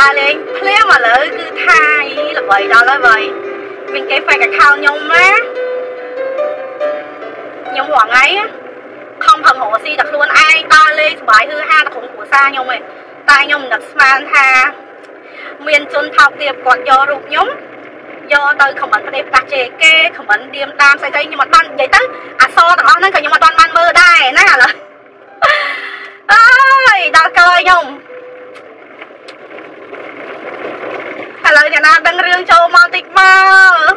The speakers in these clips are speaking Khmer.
ដើរលេងភ្លាមឥឡូវគឺថាយល្បីដល់ហើយបើមានគេ fake account ខ្ញុំណាខ្ញុំរងថ្ងៃខំផឹងរកស៊ីតែខ្លួនឯងដើរលេងសប្បាយហឺហាតែក្រុមគ្រួសារខ្ញុំឯងតែខ្ញុំមិននឹកស្មានថា មានជនថោកទាបគាត់យករូបខ្ញុំយកទៅខមមិនផ្ដេសផ្ដាស់ជេរគេខមមិនឌៀមតាមស្អីស្អីខ្ញុំអត់បាននិយាយទៅអសរទាំងអស់ហ្នឹងក៏ខ្ញុំអត់បានបានមើលដែរណាឥឡូវអើយដល់កើខ្ញុំ ឥឡូវអ្នកណាដឹងរឿងចូលមកតិចមក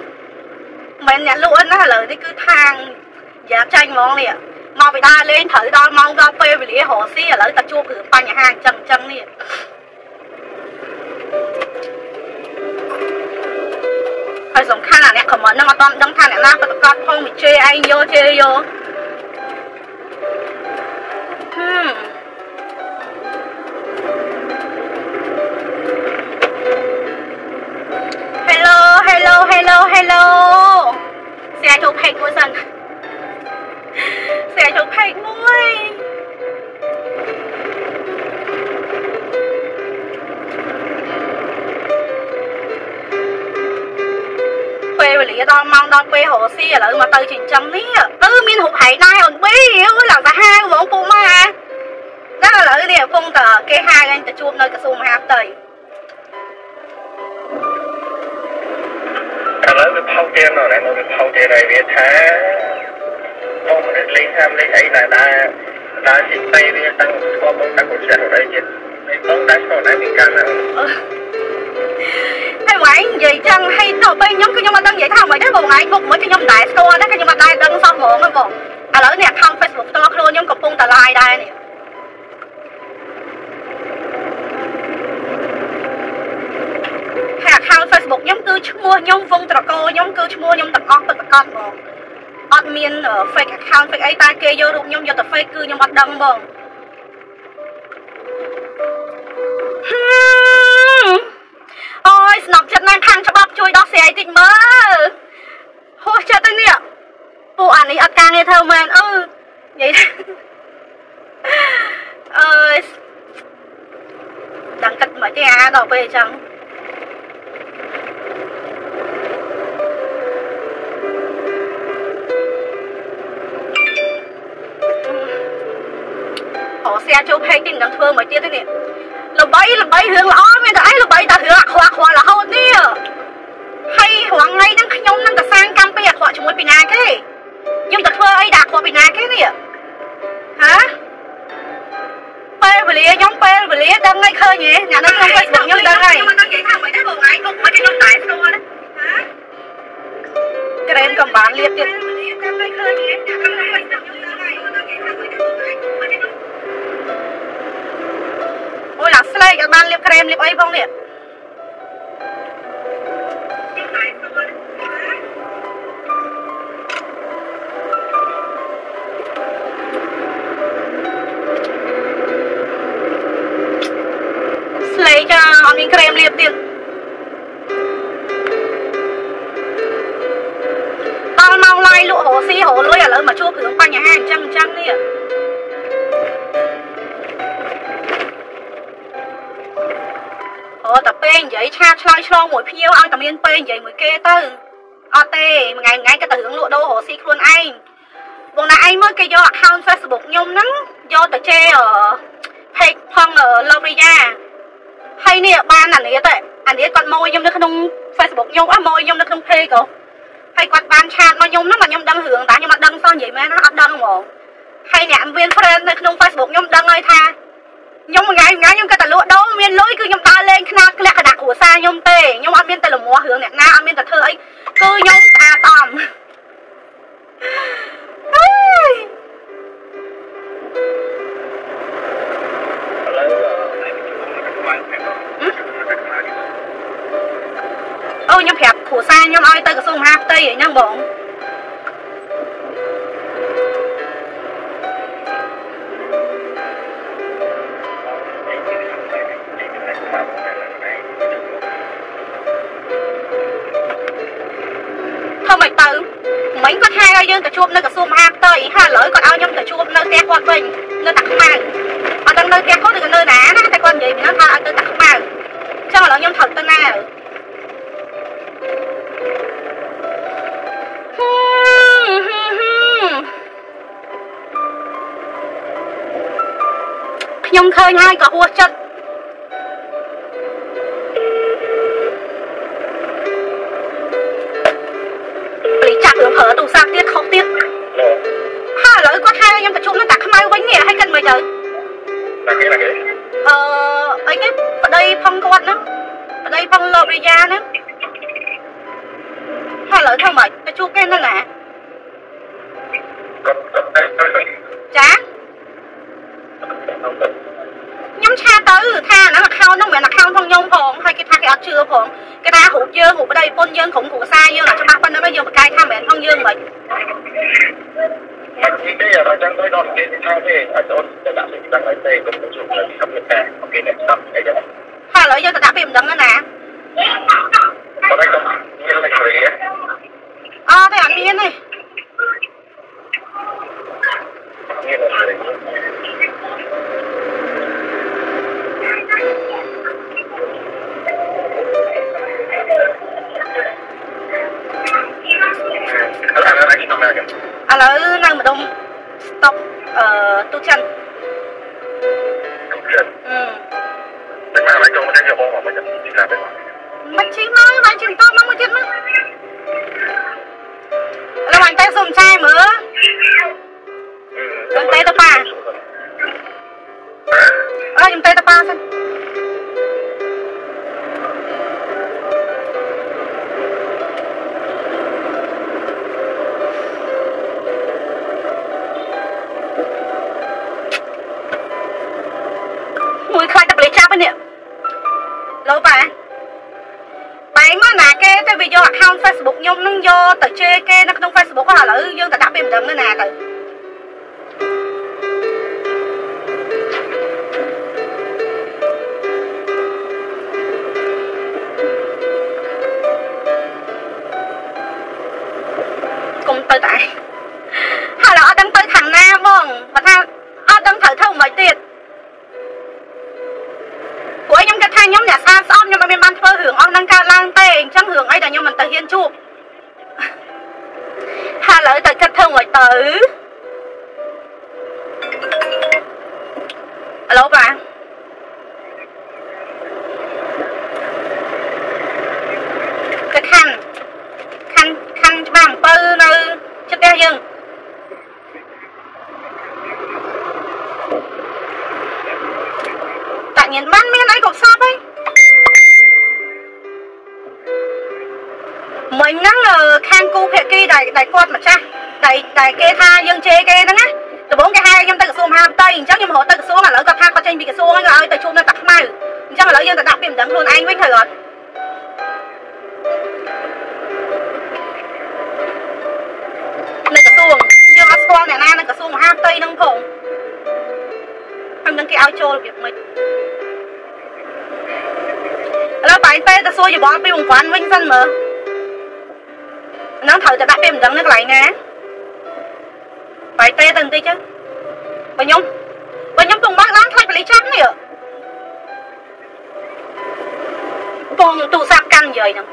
មិនអ្នកលក់ណាឥឡូវនេះគឺខាងយ៉ាចាញ់ហ្មងនេះមកពីដើរលេងត្រូវដល់ម៉ោងដល់ពេលវេលារកស៊ីឥឡូវតែជួបរឿងបញ្ហាអញ្ចឹងអញ្ចឹងនេះហើយសំខាន់អាអ្នកខមមិនហ្នឹងអត់ដឹងថាអ្នកណាពិតប្រាកដផងមិនជេរឯងយកជេរយកហឹម hello hello. Xe chụp hình của dần xe chụp hình nguôi quê mà lý đo mong đo quê hồ xe là mà từ chỉnh chấm ní tư miên hụt hải nai hồn bí yếu là ta hai vốn phụ mà. Đó là lợi địa phong tờ kê hai anh ta chuông nơi cả xung hạp tầy នរូបហែកដែរអូនប៊ីអើយឡើងទៅហាងហ្មងពូម៉ាដល់ឥឡូវនេះកំពុងតែគេហៅអញទៅជួបនៅក្រសួងមហាផ្ទៃឥឡូវវាផុសទៀតនៅណាវាផុសទៀតហើយវាថាបងមិនលេងហាមលេងអីណាដែរដើរជិះទៅវាតាំងស្គាល់បងតាំងកូនចិត្តអីទៀតឯងបងដែរស្គាល់ដែរពីកាលណាហើយបងឯងនិយាយចឹងហើយទៅពេលខ្ញុំគឺខ្ញុំអត់ដឹងនិយាយថាមិនដែរបងឯងមុខមិនគឺខ្ញុំមិនដែរស្គាល់ដែរគឺខ្ញុំអត់ដែរដឹងសោះហ្មងហ្នឹងបងឥឡូវនេះ account Facebook ផ្ទាល់ខ្លួនខ្ញុំកំពុងតែ live ដែរនេះហើយ account Facebook ខ្ញុំគឺឈ្មោះខ្ញុំវងត្រកោខ្ញុំគឺឈ្មោះខ្ញុំទាំងអស់ពិតប្រាកដហ្មងអត់មាន fake account fake អីតែគេយករូបខ្ញុំយកទៅ fake គឺខ្ញុំអត់ដឹងបងអូយស្នប់ចិត្តណាស់ខាងច្បាប់ជួយដោះស្រាយតិចមើលហួសចិត្តទៅនេះពួកអានេះអត់ការងារធ្វើមែនអឺនិយាយអើយដឹងគិតមិនទេអាដល់ពេលអញ្ចឹង អូសៀចូលពេកទីមិនដឹងធ្វើមកទៀតទេនេះល្បីល្បីរឿងល្អមានតែអីល្បីតែរឿងអាក្រក់អាក្រក់រហូតនេះហើយរងថ្ងៃហ្នឹងខ្ញុំនឹងទៅសាងកម្មពីអាក្រក់ជាមួយពីណាគេខ្ញុំទៅធ្វើអីដាក់អាក្រក់ពីណាគេនេះហាពេលវេលាខ្ញុំពេលវេលាដឹងហើយឃើញហ៎អ្នកនៅក្នុង Facebook ខ្ញុំដឹងហើយខ្ញុំមិនដឹងនិយាយថាមិនដែរបងឯងមកមកខ្ញុំដែរស្គាល់ណាហាក្រែមកំបានលៀបទៀតដឹងហើយឃើញហ៎អ្នកនៅក្នុង Facebook ខ្ញុំដឹង អូយឡាស្លេកអត់បានលាបក្រែមលាបអីផងនេះស្លេកចាអត់មានក្រែមលាបទៀតដល់ម៉ោងឡាយលក់រកស៊ីរកលុយឥឡូវមកជួបរឿងបញ្ហាអញ្ចឹងអញ្ចឹងនេះ ពេលនិយាយឆាតឆ្លើយឆ្លងមួយភ្ញៀវឲ្យតែមានពេលនិយាយមួយគេទៅអត់ទេមួយថ្ងៃមួយថ្ងៃក៏ទៅរឿងលក់ដូររកស៊ីខ្លួនឯងបងណាឯងមើលគេយក account Facebook ខ្ញុំហ្នឹងយកទៅជេរ page ផង Lovria ហើយនេះបានអានេះទៅអានេះគាត់មកខ្ញុំនៅក្នុង Facebook ខ្ញុំអស់មកខ្ញុំនៅក្នុង page ក៏ហើយគាត់បានឆាតមកខ្ញុំហ្នឹងមកខ្ញុំដឹងរឿងតែខ្ញុំអត់ដឹងសោះនិយាយមែនណាអត់ដឹងហ្មងហើយអ្នកមាន friend នៅក្នុង Facebook ខ្ញុំដឹងហើយថា ខ្ញុំមួយថ្ងៃមួយថ្ងៃខ្ញុំក៏តែលក់ដូរមានលុយគឺខ្ញុំដើរលេងខ្នាតក្លាក់កដាក់គ្រួសារខ្ញុំទេខ្ញុំអត់មានតែលមាស់រឿងអ្នកណាអត់មានតែធ្វើអីគឺខ្ញុំស្អាតស្អំអើយឥឡូវឯងជួបនឹងខ្មៅហ្នឹងអអូខ្ញុំប្រាប់គ្រួសារខ្ញុំឲ្យទៅក្រសួងមហាផ្ទៃអីហ្នឹងបង យយើងទៅជួបនៅក្រសួងមហាផ្ទៃហើយឥឡូវគាត់ឲ្យខ្ញុំទៅជួបនៅផ្ទះគាត់វិញនៅតាខ្មៅអត់ដឹងនៅផ្ទះគាត់ឬក៏នៅណាណាតែគាត់និយាយពីហ្នឹងថាឲ្យទៅតាខ្មៅអញ្ចឹងឥឡូវខ្ញុំត្រូវទៅណាខ្ញុំឃើញហើយក៏ហួសចិត្ត ធ្វើម៉េចទៅជួបគេនៅណាគាត់គាត់តែទៅទៅចាខ្ញុំឆាទៅថាអាហ្នឹង account ហ្នឹងមិនមែន account ផងខ្ញុំផងហើយគេថាគេអត់ជឿផងគេថារូបយើងរូបប្តីប្រពន្ធយើងក្រុមគ្រួសារយើងអាច្បាស់ប៉ុណ្ណឹងយើងបកកាយថាមិនមែនផងយើងមិនមកទីទេអត់ចឹងទៅដល់គេថាទេអត់អូនទៅដាក់សេចក្ដីឲ្យទេកុំទៅជួបនៅក្នុងតែអូខេអ្នកស្ដាប់អីចឹងហើយឥឡូវយើងទៅដាក់ពេលមិនដឹងណា ខ្ញុំនឹងយកទៅជេរគេនៅក្នុង Facebook ហ្នឹងឥឡូវយើងទៅដាក់ពេលមិនដឹងនៅណាទៅ យើងជេរគេហ្នឹងណាដំបូងគេហៅខ្ញុំទៅក្រសួងមហាផ្ទៃអញ្ចឹងខ្ញុំរត់ទៅក្រសួងឥឡូវគាត់ថាគាត់ចេញពីក្រសួងហើយគាត់ឲ្យទៅជួបនៅតាខ្មៅអញ្ចឹងឥឡូវយើងទៅដាក់ពីមិនដឹងខ្លួនឯងវិញត្រូវអត់នៅក្រសួងយើងអត់ស្គាល់អ្នកណានៅក្រសួងមហាផ្ទៃហ្នឹងផងហើយនឹងគេឲ្យចូលរបៀបម៉េចឥឡូវបែរទៅទៅសួរយោបល់ពីវង្វាន់វិញសិនមើលហ្នឹងត្រូវតែដាក់ពេលមិនដឹងនៅកន្លែងណាបែរ ទៅទៅបន្តិចទៅបើខ្ញុំបើខ្ញុំពងបើកឡានខ្លាចបលីចាំនេះពងទូរស័ព្ទកាន់និយាយហ្នឹង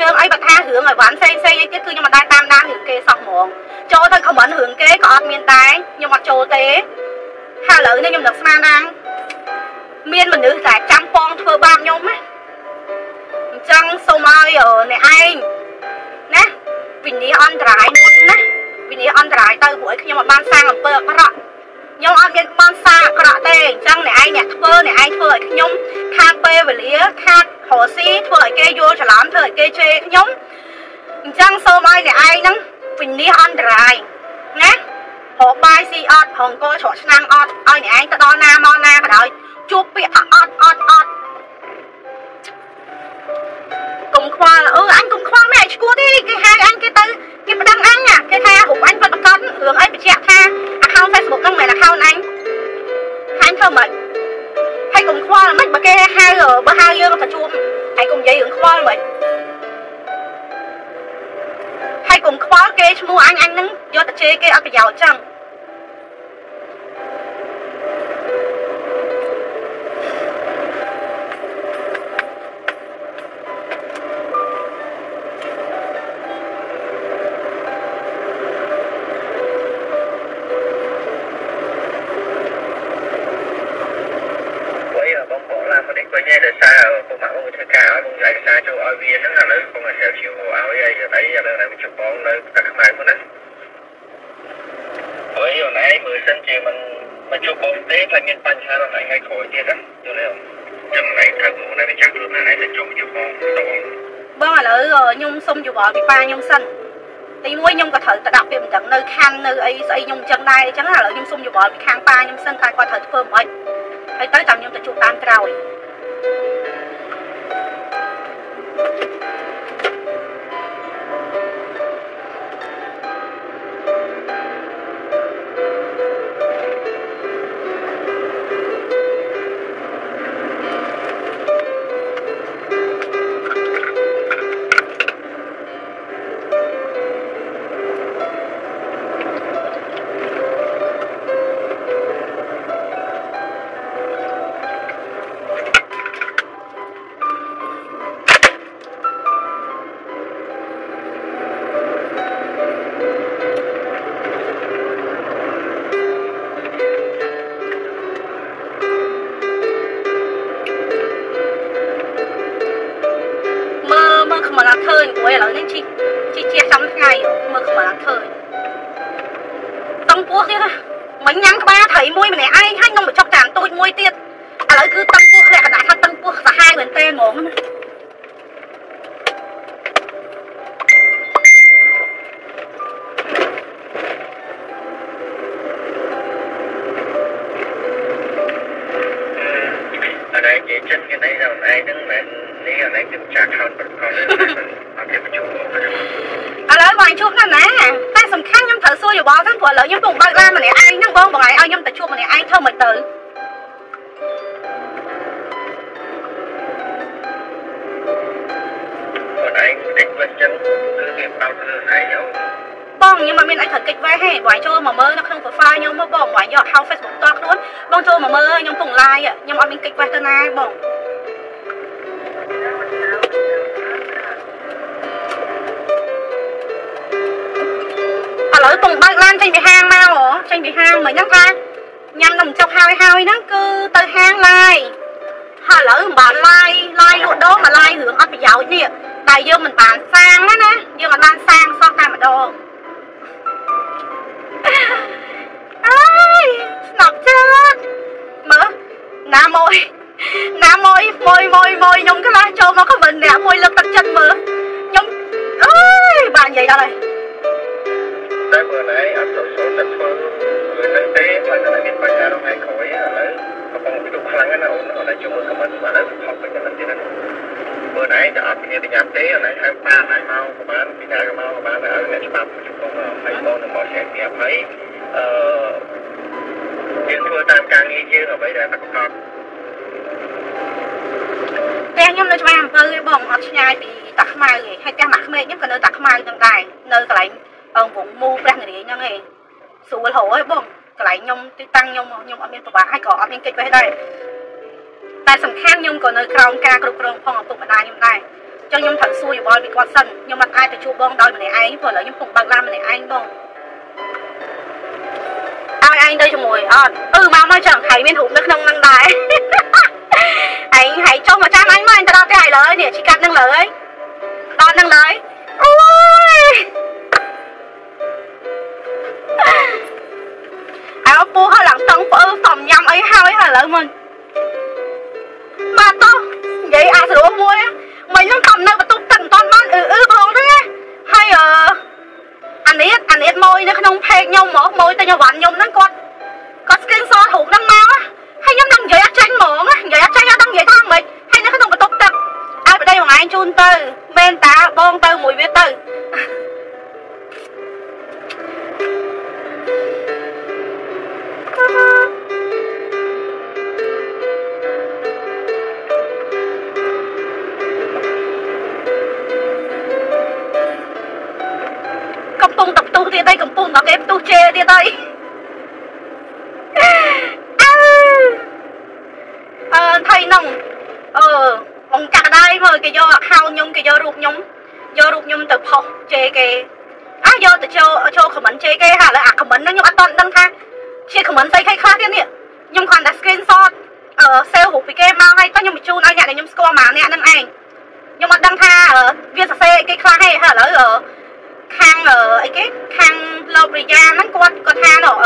ជើងអីបើថារឿងឲ្យវ៉ាន់ផ្សេងផ្សេងអីទៀតគឺខ្ញុំមិនដែរតាមដានរឿងគេសោះហ្មងចូលទៅខមមិនរឿងគេក៏អត់មានដែរខ្ញុំអត់ចូលទេហើយឥឡូវនេះខ្ញុំនឹកស្មានណាមានមនុស្សតែចាំពងធ្វើបាបខ្ញុំណាអញ្ចឹងសូមឲ្យអ្នកឯងណាវិនិច្ឆ័យអន្តរាយមុនណាវិនិច្ឆ័យអន្តរាយទៅព្រោះឲ្យខ្ញុំអត់បានសាងអំពើអាក្រក់ខ្ញុំអត់មានបានសាអាក្រក់ទេអញ្ចឹងអ្នកឯងអ្នកធ្វើអ្នកឯងធ្វើឲ្យខ្ញុំខាតពេលវេលាខាត រស់ស៊ីធ្វើឲ្យគេយល់ច្រឡំធ្វើឲ្យគេជេរខ្ញុំអញ្ចឹងសូមឲ្យអ្នកឯងហ្នឹងវិនិច្ឆ័យអន្តរាយណារកបាយស៊ីអត់រងកោច្រកឆ្នាំងអត់ឲ្យអ្នកឯងទៅដល់ណាមកណាក៏ដោយជួបពាក្យថាអត់អត់អត់កុំខ្វល់អឺអញកុំខ្វល់មែនឯងឈួតទេគេហៅអញគេទៅគេប្តឹងអញគេថារូបអញពិតប្រកបរឿងអីបញ្ជាក់ថា account Facebook ហ្នឹងមិនមែន account អញហាញធ្វើមិន ហើយកុំខ្វល់មិនបើគេហៅបើហៅយើងទៅជួបហើយកុំនិយាយរឿងខ្វល់មិនហើយកុំខ្វល់គេឈ្មោះអញអញហ្នឹងយកទៅជេរគេអត់ប្រយោជន៍ចឹង ខ្ញុំសិនទីមួយខ្ញុំក៏ត្រូវទៅដាក់ពាក្យបណ្ដឹងនៅខណ្ឌនៅអីស្អីខ្ញុំចឹងដែរអញ្ចឹងឥឡូវខ្ញុំសុំយោបល់ពីខាងប៉ាខ្ញុំសិនតែគាត់ត្រូវធ្វើមិនហើយទៅតាមខ្ញុំទៅជួបតាមក្រោយ ឲ្យជួបណាស់ណាតែសំខាន់ខ្ញុំត្រូវសួរយោបល់ហ្នឹងព្រោះឥឡូវខ្ញុំពុំបើកឡានម្នាក់ឯងហ្នឹងបងបងឯងឲ្យខ្ញុំទៅជួបម្នាក់ឯងធ្វើមិនទៅបងឯងដឹក question គឺវាបោកខ្លួនឯងអូបងខ្ញុំមិនមានអីត្រូវកិច្ចវេះទេបងឯងចូលមកមើលនៅក្នុង profile ខ្ញុំមកបងបងឯងយក account Facebook តខ្លួនបងចូលមកមើលខ្ញុំពុំ live ខ្ញុំអត់មានកិច្ចវេះទៅណាបង ចេញពីហាងមកហ៎ចេញពីហាងមកអញ្ចឹងថាញ៉ាំនំចុកហើយហើយហ្នឹងគឺទៅហាងឡាយហើយឥឡូវមិនបានឡាយឡាយលក់ដូរមកឡាយរឿងអត់ប្រយោជន៍នេះតែយើងមិនបានសាងណាយើងអត់បានសាងសោះតែម្ដងអើយស្នប់ចិត្តមើលណាមួយណាមួយមួយមួយមួយខ្ញុំខ្លះចូលមកខមមិនអ្នកមួយលើកទឹកចិត្តមើលខ្ញុំអើយបាននិយាយដល់ហើយ តែបើណៃអត់ចូលចូលតែធ្វើគឺនឹងទេហើយតែមានបញ្ហារងឯក្រោយឥឡូវកំពុងពិទុខ្លាំងណាអូនអត់ឲ្យចូលមើលខមមិនបានហើយផុសបញ្ហានេះទៀតបើណៃតែអត់គ្នាប្រញាប់ទេអណៃហៅប៉ាណៃមកប្រហែលពីណាក៏មកប្រហែលឲ្យអ្នកច្បាប់ជុំហើយបងនឹងមកចែកប្រាប់ហើយអឺយើងធ្វើតាមការងារយើងអ្វីដែលប្រកបផ្ទះខ្ញុំនៅច្បារអំពើឯងបងអត់ឆ្ងាយពីតាខ្មៅឯងហើយផ្ទះម៉ាក់ក្មេកខ្ញុំក៏នៅតាខ្មៅនឹងដែរនៅកន្លែង ស្រួលហៅឯងបងកន្លែងខ្ញុំទីតាំងខ្ញុំខ្ញុំអត់មានប្រវត្តិហើយក៏អត់មានកិច្ចវេះដែរតែសំខាន់ខ្ញុំក៏នៅក្រោមការគ្រប់គ្រងផងឪពុកម្ដាយខ្ញុំដែរចឹងខ្ញុំត្រូវសួរយោបល់ពីគាត់សិនខ្ញុំអត់អាចទៅជួបបងដោយម្នាក់ឯងព្រោះឥឡូវខ្ញុំកំពុងបើកឡានម្នាក់ឯងបងឲ្យឯងទៅជាមួយអត់អឺមកមកចឹងហើយមានរូបនៅក្នុងហ្នឹងដែរឯងហើយចុះមកចាំអញមកអញទៅដល់ផ្ទះឯងលើនេះជីកាត់នឹងលើដល់នឹងលើអូយអើពូហើយឡើងតង់ផ្អើសំញ៉ាំអីហើយហើយឥឡូវមកបាទតោះនិយាយអាស្រួលមួយមិញខ្ញុំខំនៅបន្ទប់ទឹកមិនតាន់បានអឺអឺផងទេហើយអឺអានេះអានេះមួយនៅក្នុងเพจខ្ញុំហ្មងមួយតែខ្ញុំវ៉ាន់ខ្ញុំហ្នឹងគាត់គាត់ screenshot រូបហ្នឹងមកហើយខ្ញុំនឹងនិយាយអត់ចាញ់ហ្មងនិយាយអត់ចាញ់អត់ដឹងនិយាយថាម៉េចហើយនៅក្នុងបន្ទប់ទឹកឲ្យប្តីបងឯងជូនទៅមែនតាបងទៅមួយវាទៅ ពុងតែផ្ទុះទៀតហើយកំពុងតែគេផ្ទុះជេរទៀតហើយអឺថៃនោះអឺបងកាក់ដែរមើលគេយកអខោខ្ញុំគេយករូបខ្ញុំយករូបខ្ញុំទៅផុសជេរគេអាយកទៅចូលចូលខមមិនជេរគេហើយឥឡូវអាខមមិនហ្នឹងខ្ញុំអត់តន់ដឹងថាជាខមមិនស្អីខ្លះខ្លះទៀតនេះខ្ញុំគ្រាន់តែ screenshot អឺ save រូបពីគេមកហើយតោះខ្ញុំបញ្ជូនឲ្យអ្នកដែលខ្ញុំស្គាល់មកអ្នកហ្នឹងឯងខ្ញុំអត់ដឹងថាវាសរសេរគេខ្លះទេហើយឥឡូវ ខាងអីគេខាងលោករិយាហ្នឹងគាត់គាត់ថានោះ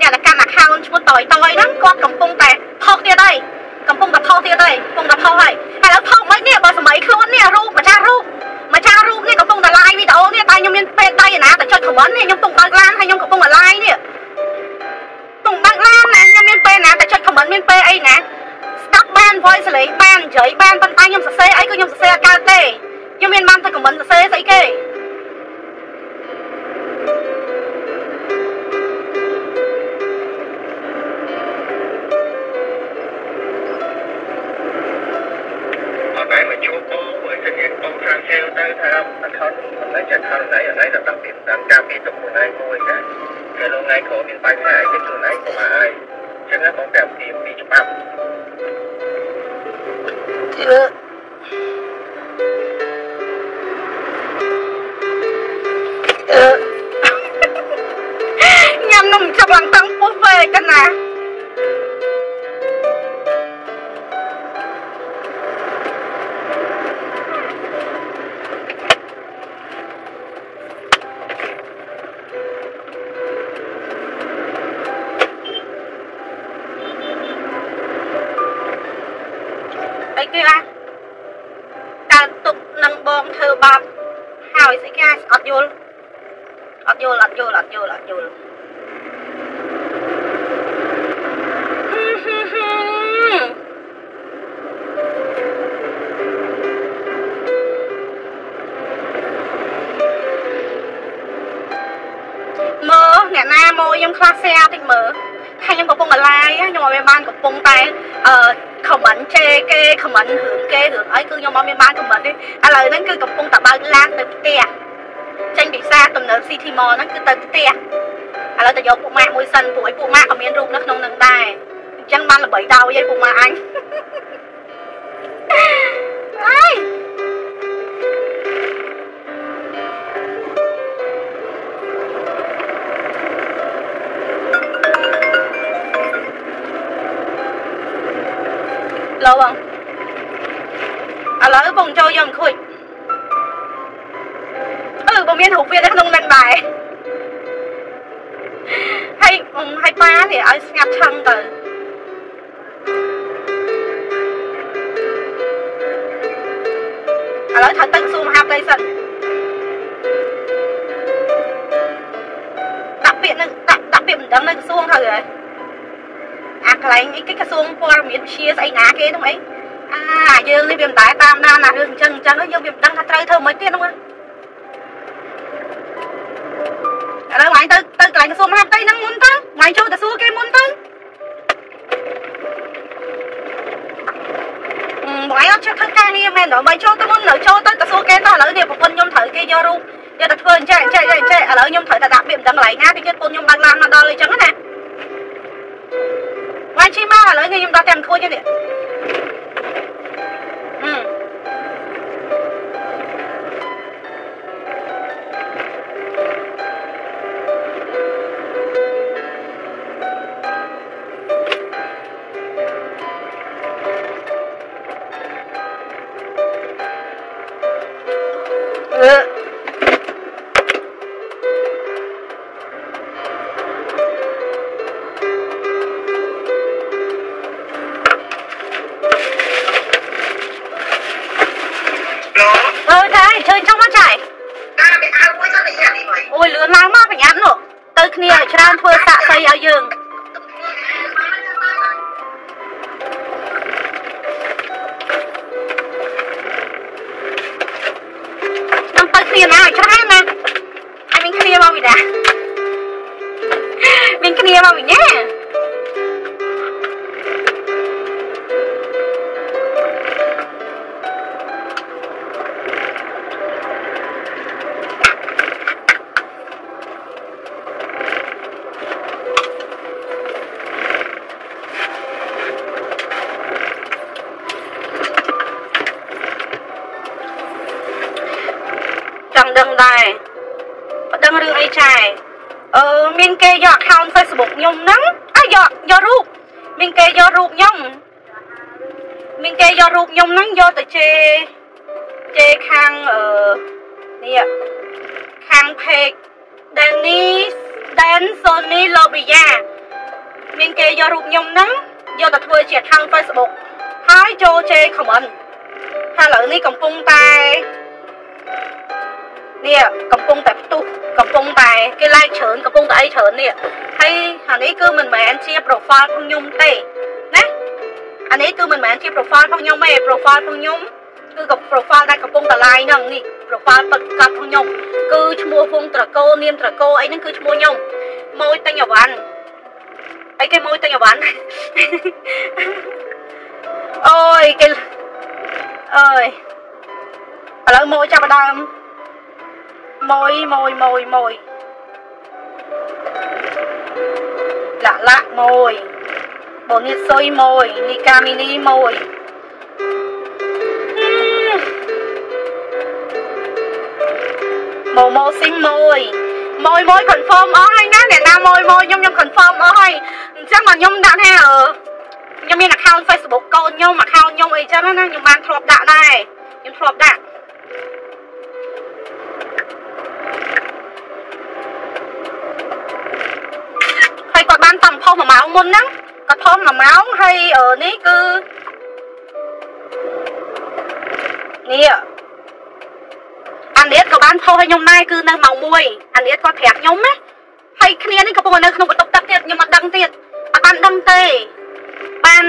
អ្នកដែលកាន់ account ឈ្មោះតយតយហ្នឹងគាត់កំពុងតែផុសទៀតហើយកំពុងតែផុសទៀតហើយកំពុងតែផុសហើយហើយឥឡូវផុសមិននេះបើសម័យខ្លួននេះរូបម្ចាស់រូបម្ចាស់រូបនេះកំពុងតែ live វីដេអូនេះតែខ្ញុំមានពេលដៃណាតែចុច comment នេះខ្ញុំកំពុងបើកឡានហើយខ្ញុំកំពុងតែ live នេះកំពុងបើកឡានណាខ្ញុំមានពេលណាតែចុច comment មានពេលអីណាស្ដាប់បាន voice លេងបាននិយាយបានប៉ុន្តែខ្ញុំសរសេរអីក៏ខ្ញុំសរសេរអត់កើតទេខ្ញុំមានបានតែ comment សរសេរស្អីគេ ទំនើប City Mall ហ្នឹងគឺទៅផ្ទះឥឡូវទៅយកពួកម៉ាក់មួយសិនពួកឲ្យពួកម៉ាក់ក៏មានរូបនៅក្នុងហ្នឹងដែរអញ្ចឹងបានល្បីដោយឲ្យពួកម៉ាក់អញអើយលោបងឥឡូវបងចូលយកអង្គុយអឺបងមាន រូបវានៅក្នុងនឹងដែរហើយហើយប៉ានេះឲ្យស្ងាត់ឆឹងទៅឥឡូវត្រូវទៅសួរមហាផ្ទៃសិនដាក់ពាក្យនឹងដាក់ដាក់ពាក្យមិនដឹងនៅក្រសួងទៅហើយអាកន្លែងអីគេក្រសួងព័ត៌មានវិទ្យាស្អីណាគេនោះអីអាយើងនេះវាមិនដែរតាមដានណារឿងអញ្ចឹងអញ្ចឹងយើងវាមិនដឹងថាត្រូវធ្វើមិនទៀតនោះ ងក្រសួងមហាផ្ទៃហ្នឹងមុនទៅអញចូលទៅសួរគេមុនទៅបងឯងអត់ចេះធ្វើការងារងមែនដល់បើចូលទៅមុននៅចូលទៅទៅសួរគេទៅឥឡូវនេះប្រពន្ធខ្ញុំត្រូវគេយករូបយកទៅធ្វើអញ្ចឹងអញ្ចឹងអញ្ចឹងឥឡូវខ្ញុំត្រូវតែដាក់ពាក្យមិនដឹងកន្លែងណាគេជិតពូនខ្ញុំបើកឡានមកដល់អញ្ចឹងណាមកជិះមកឥឡូវនេះខ្ញុំដល់តែអង្គុយនេះ ខ្ញុំហ្នឹងយកទៅជេរជេរខាងអឺនេះខាង page Danny Dan Sony Lobia មានគេយករូបខ្ញុំហ្នឹងយកទៅធ្វើជា account Facebook ហើយចូលជេរ comment ហើយឥឡូវនេះកំពុងតែនេះកំពុងតែផ្ទុះកំពុងតែគេ like ច្រើនកំពុងតែអីច្រើននេះហើយអានេះគឺមិនមែនជា profile របស់ខ្ញុំទេណា អានេះគឺមិនមែនជា profile របស់ខ្ញុំទេ profile របស់ខ្ញុំគឺក៏ profile ដែលកំពុងតែ like ហ្នឹងនេះ profile ពិតកាត់របស់ខ្ញុំគឺឈ្មោះវងត្រកោនាមត្រកោអីហ្នឹងគឺឈ្មោះខ្ញុំម៉ួយតេញអវ៉ាន់អីគេម៉ួយតេញអវ៉ាន់អូយគេអើយឥឡូវម៉ួយចាប់ដើមម៉ួយម៉ួយម៉ួយម៉ួយលាក់លាក់ម៉ួយ បូនីសុយម៉ួយនីកាមីនីម៉ួយម៉ូម៉ូស៊ីងម៉ួយម៉ួយម៉ួយ confirm អស់ហើយណាអ្នកណាម៉ួយម៉ួយខ្ញុំខ្ញុំ confirm អស់ហើយអញ្ចឹងមកខ្ញុំដាក់ថាអឺខ្ញុំមាន account Facebook កូនខ្ញុំ account ខ្ញុំអីចឹងណាខ្ញុំបានធ្លាប់ដាក់ដែរខ្ញុំធ្លាប់ដាក់ហើយគាត់បានតាមផុសមួយម៉ោងមុនហ្នឹង គាត់ធំមួយម៉ោងហើយនេះគឺនេះអានៀតក៏បានផុសឲ្យខ្ញុំដែរគឺនៅម៉ោង1អានៀតគាត់ប្រាប់ខ្ញុំណាហើយគ្នានេះកំពុងនៅក្នុងបន្ទប់ទឹកទៀតខ្ញុំអត់ដឹងទៀតអត់បានដឹងទេបាន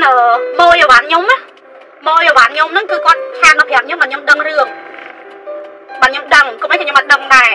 ម៉ួយអវ៉ាន់ខ្ញុំណាម៉ួយអវ៉ាន់ខ្ញុំហ្នឹងគឺគាត់ឆានមកប្រាប់ខ្ញុំបើខ្ញុំដឹងរឿងបើខ្ញុំដឹងកុំឲ្យខ្ញុំអត់ដឹងដែរ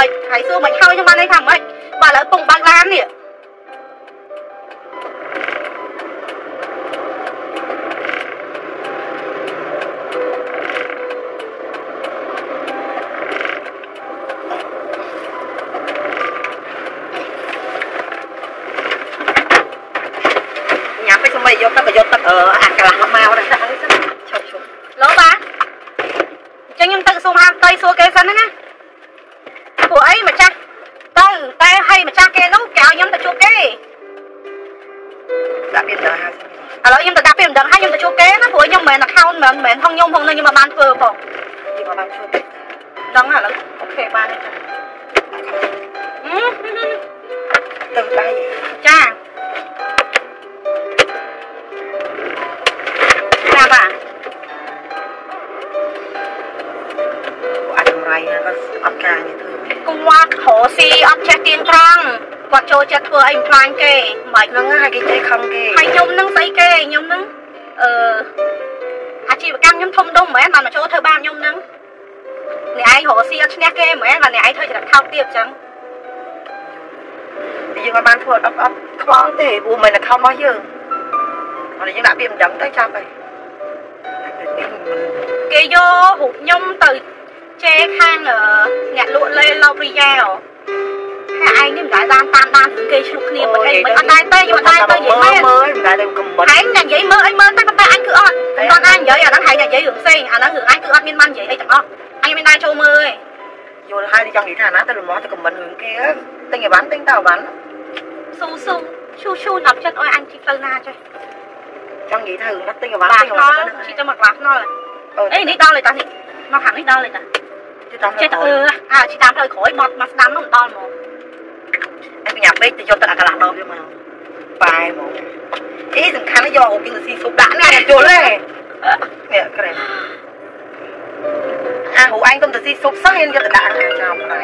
ហ្នឹងបានន័យថាមិនហើយសួរ គាត់ចូលចិត្តធ្វើអីខ្លាញ់គេមិនហ្នឹងហើយគេចេះខំគេហើយខ្ញុំនឹងស្អីគេខ្ញុំនឹងអឺអាជីវកម្មខ្ញុំធំដុំមែនបានមកចូលធ្វើបានខ្ញុំនឹងអ្នកឯងរកស៊ីអត់ឈ្នះគេមែនបានអ្នកឯងធ្វើចរិតថោកទាបចឹងយើងមិនបានធ្វើអត់អត់ខ្វល់ទេព្រោះមិនខំរបស់យើងអត់យើងដាក់ពាក្យមិនដឹងទៅចាប់ហើយគេយករូបខ្ញុំទៅជេរខាងអ្នកលក់លេឡូព្រីយ៉ា ល់ហើយឯងនេះមិនដែលបានតាមដានគេឆ្លុះគ្នាមិនអីមិនអត់ដែរទេខ្ញុំអត់ដែរទៅនិយាយមែនមើលមិនដែរទៅកំមិនឯងនិយាយមើលអីមើលតែប៉ុន្តែអញគឺអត់គាត់អញនិយាយអាហ្នឹងហើយនិយាយរឿងផ្សេងអាហ្នឹងរឿងអញគឺអត់មានបាននិយាយអីទាំងអស់អញមានដែរចូលមើលឯងយល់ហើយចង់និយាយថាណាទៅលំអទៅកំមិនរឿងគេទិញអីវ៉ាន់ទិញតើអីវ៉ាន់ស៊ូស៊ូឈូឈូដល់ចិត្តអោយអញជីផ្លូវណាចេះចង់និយាយថារឿងទិញអីវ៉ាន់ទិញអីវ៉ាន់ជីទៅមកក្លាស់ណល់អេនេះដល់លេតានេះមកខាងនេះដល់លេតាចេះទៅអឺអាជីតាមផ្លូវក្រោយបត់មកស្ដាំនោះមិនដល់ហ្មង អញបញ្ញាពេកទៅយកទឹកអាកន្លះដបយកមកបែហ្មងអីសំខាន់យកពីស៊ីស៊ុបដាក់ណាយល់ទេនេះក្រែអាហូអញកុំទៅស៊ីស៊ុបសោះយកទៅដាក់អាចាំក្រែ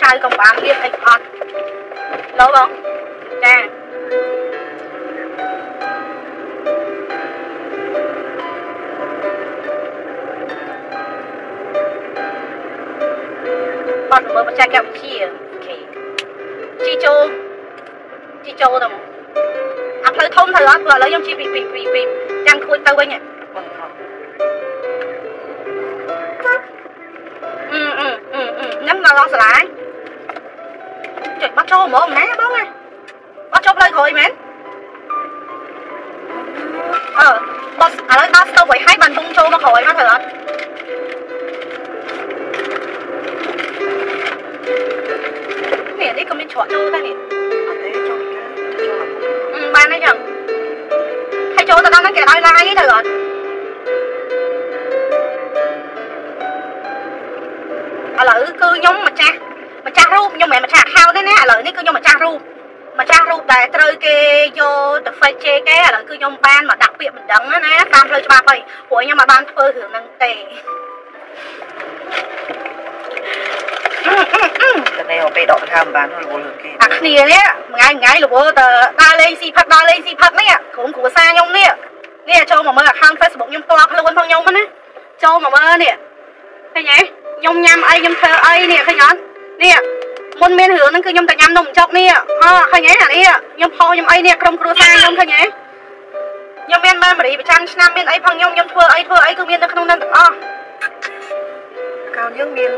ឆៅកំបាំងទៀតអីអត់លោបងចា បាត់មើលបច្ចេកវិទ្យាអូខេជីចូលជីចូលទៅអាផ្លូវធំត្រូវអត់ព្រោះឥឡូវខ្ញុំជីពីពីពីពីចាំខួចទៅវិញហ៎អឺអឺអឺអឺញ៉ាំដល់ឡងសាលាចុចបាត់ចូលហ្មងណាបងណាបាត់ចូលផ្លូវក្រោយមែនអឺបោះឥឡូវដល់ស្ទប់ឲ្យហើយបានទុំចូលមកក្រោយមកត្រូវអត់ ច្រកចូលដែរនេះអត់ទេចូលពីកាចូលបានទេចឹងហើយចូលទៅដល់ហ្នឹងគេឲ្យឡាយទេទៅអត់ឥឡូវគឺខ្ញុំម្ចាស់ម្ចាស់រូបខ្ញុំមិនមែនម្ចាស់ account ទេណាឥឡូវនេះគឺខ្ញុំម្ចាស់រូបម្ចាស់រូបដែលត្រូវគេយកទៅ fake ជេគេឥឡូវគឺខ្ញុំបានមកដាក់ពាក្យមិនដឹងណាតាមផ្លូវច្បាប់ហើយព្រោះខ្ញុំមិនបានធ្វើរឿងហ្នឹងទេ នេះទៅពេលដកដង្ហើមបានរវល់គេអាគ្នានេះថ្ងៃថ្ងៃរវល់ទៅដើរលេងស៊ីផឹកដើរលេងស៊ីផឹកនេះក្រុមគ្រួសារខ្ញុំនេះនេះចូលមកមើល account Facebook ខ្ញុំផ្ទាល់ខ្លួនផងខ្ញុំណាចូលមកមើលនេះឃើញទេខ្ញុំញ៉ាំអីខ្ញុំធ្វើអីនេះឃើញអត់នេះមុនមានរឿងហ្នឹងគឺខ្ញុំតែញ៉ាំនំចុកនេះអឃើញទេអានេះខ្ញុំផុសខ្ញុំអីនេះក្រុមគ្រួសារខ្ញុំឃើញទេខ្ញុំមានម៉ែមរីប្រចាំឆ្នាំមានអីផងខ្ញុំខ្ញុំធ្វើអីធ្វើអីគឺមាននៅក្នុងហ្នឹងទាំងអស់កោនយើងមាន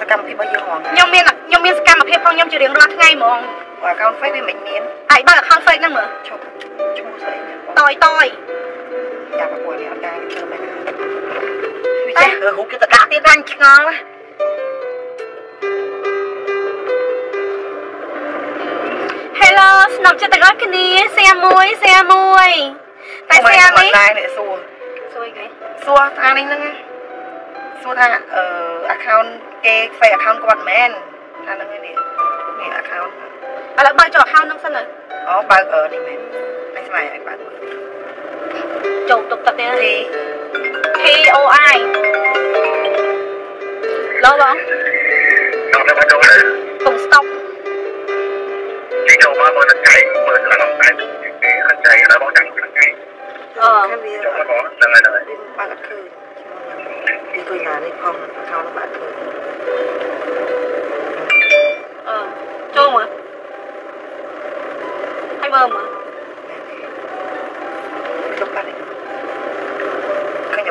សកម្មភាពរបស់យើងហ្មងខ្ញុំមានខ្ញុំមានសកម្មភាពផងខ្ញុំជារៀងរាល់ថ្ងៃហ្មងអកោន Face វាមិនមានហើយបើ account Face ហ្នឹងមើលឈប់ឈ្មោះស្អីតយតយយ៉ាប្រពន្ធនេះអត់ការធ្វើមិនវាចេះរូបគេទៅដាក់ទៀតណាឆ្ងល់ Hello ស្នប់ចិត្តទាំងអស់គ្នាសៀមួយសៀមួយតែសៀនេះតែនេះសួរសួរគេសួរអានេះហ្នឹង សួរថាអឺ account គេខ្វែ account គាត់មែនថានឹងនេះនេះ account ឥឡូវបើកចូល account នឹងសិនទៅអូបើកនេះមែនមិនស្មានឲ្យបើកចូលទុកតាទេរី TOI ឡូបងទុំ stop គេចូលមកមកតែមើលក្នុងតែអត់ចៃដល់បងចាំអឺខ្ញុំវាអត់ឃើញ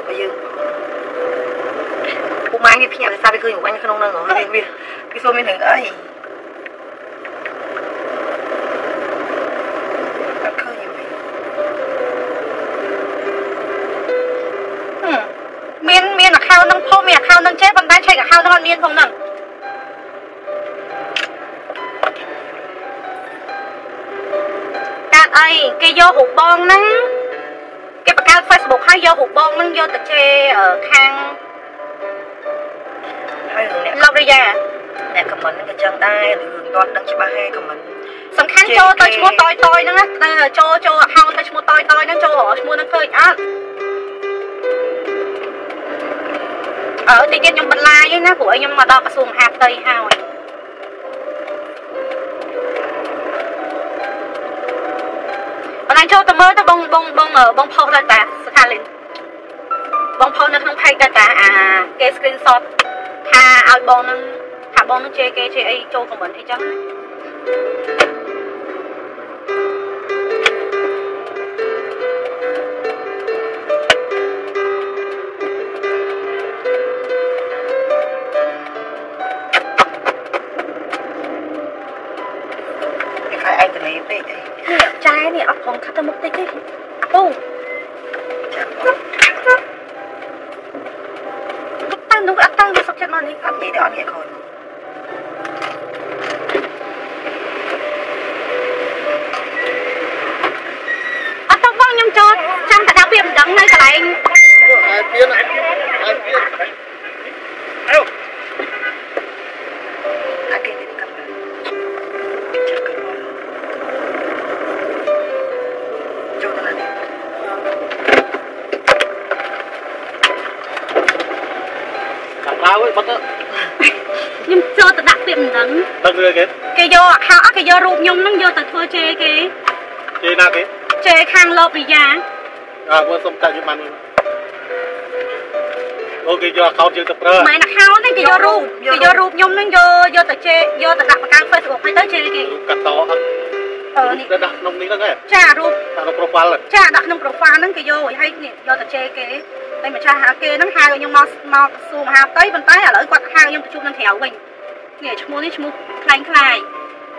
របស់យើងពូម៉ាញ់វាភ្ញាក់ដោយសារវាឃើញរបស់អញក្នុងហ្នឹងហ៎វាវាសួរមានរឿងអី account ហ្នឹងអត់មានផងហ្នឹងកាតអីគេយករូបបងហ្នឹងគេបង្កើត Facebook ហើយយករូបបងហ្នឹងយកទៅជេរអឺខាងហើយរឿងអ្នកឡូបរីយ៉ាអ្នកខមមិនក៏ចឹងដែររឿងគាត់ដឹងច្បាស់ហេខមមិនសំខាន់ចូលទៅឈ្មោះតយតយហ្នឹងណាទៅចូលចូល account ទៅឈ្មោះតយតយហ្នឹងចូលរកឈ្មោះហ្នឹងឃើញអត់ អើតិចទៀតខ្ញុំបន្លាយហ្នឹងណាព្រោះឲ្យខ្ញុំមកដល់ក្រសួងមហាផ្ទៃហើយបន្លាយចូលទៅមើលទៅបងបងបងបងផុសទៅតាស្ថាលីនបងផុសនៅក្នុង page ទៅតាអាគេ screenshot ថាឲ្យបងនឹងថាបងនឹងជេរគេជេរអីចូល comment អីចឹងណា ខ្ញុំហ្នឹងយកទៅធ្វើជេរគេ Chị nào kìa ជេរខាងលោកវិយា À vừa xong tay cho màn Ok cho account chưa tập ra មិនអខោទេគេយករូបគេយករូបខ្ញុំហ្នឹងយកយកទៅជេរយកទៅដាក់បង្កើត Facebook ហើយទៅជេរគេ Cắt to hả អឺនេះ Đã đặt nông ní đó nghe ចារូប Thằng nó profile rồi ចាដាក់ក្នុង profile ហ្នឹងគេយកឲ្យហើយនេះយកទៅជេរគេតែម្ចាស់ហៅគេហ្នឹងហៅឲ្យខ្ញុំមកមកសួរមហាផ្ទៃប៉ុន្តែឥឡូវគាត់ហៅខ្ញុំទៅជួបនឹងក្រៅវិញនេះឈ្មោះនេះឈ្មោះខ្លែងខ្លាយ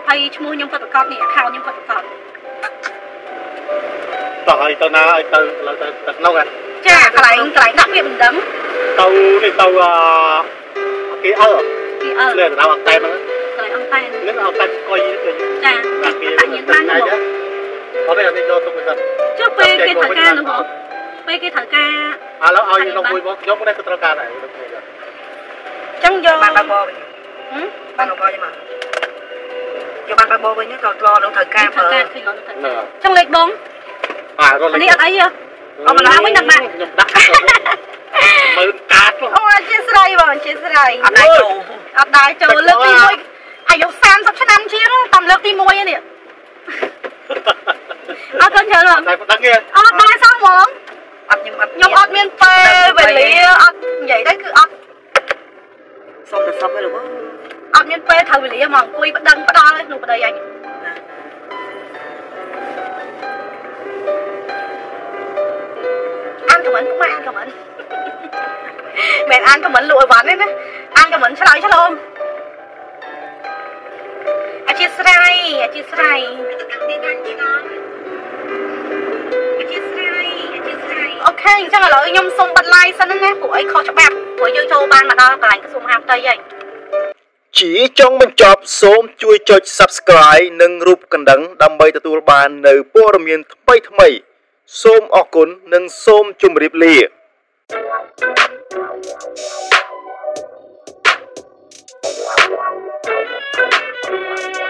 ហើយឈ្មោះខ្ញុំពិតប្រាកដនេះ account ខ្ញុំពិតប្រាកដ Tao hơi tao na ai tao là tao tao nông à ចាកន្លែងកន្លែងដាក់វាមិនដឹង Tao đi tao à Cái ơ ពីអឺ Lên tao ăn tem đó កន្លែងអង្តែន Nếu ăn tem coi như thế ចា Là kia ដាក់ញៀនបានហ្នឹងមក Có đây là đi cho tôi bây giờ ចុះពេលគេត្រូវការនោះហ៎ពេលគេត្រូវការ À nó ao như nông vui bó Giống cái này tôi tao ca này ចឹងយកបានបើកបោវិញហឹមបានបើកបោវិញមក យកបានបើកបោវិញក៏ធ្លាប់នឹងត្រូវការត្រូវប្រើការឃើញអត់ទៅ Nè ចឹងលេខបង À rồi នេះអត់អីទេ Ờ, mà lại mình đặt bạn Nhầm đắt Mơ cát luôn អូអធិស្ឋានបងអធិស្ឋានអត់ដែរចូលអត់ដែរចូលលើកទី1អាយុ30ឆ្នាំជាងតាមលើកទី1ហ្នឹងនេះអត់គាត់ច្រើនបង Này đắt kia អត់ដែរសោះហ្មងអត់ខ្ញុំអត់ខ្ញុំអត់មានពេលវេលាអត់និយាយទៅគឺអត់សុំទៅសុំទៅលោក អត់មានពេលត្រូវវេលាមកអង្គុយបដិងផ្ដាល់ក្នុងប្តីអញអានខមមិនពុកម៉ែអានខមមិនមិនអានខមមិនលក់ឲ្យវ៉ាន់ទេណាអានខមមិនឆ្លើយឆ្លងអធិស្ឋានអធិស្ឋានអធិស្ឋានអធិស្ឋានអូខេអញ្ចឹងឥឡូវខ្ញុំសុំបិទ live សិនណាព្រោះអីខុសច្បាប់ព្រោះយើងចូលបានមកដល់កន្លែងក្រសួងមហាផ្ទៃហើយ ជាចុងបញ្ចប់សូមជួយចុច Subscribe និងរូបកណ្ដឹងដើម្បីទទួលបាននៅព័ត៌មានថ្មីថ្មី សូមអរគុណនិងសូមជម្រាបលា។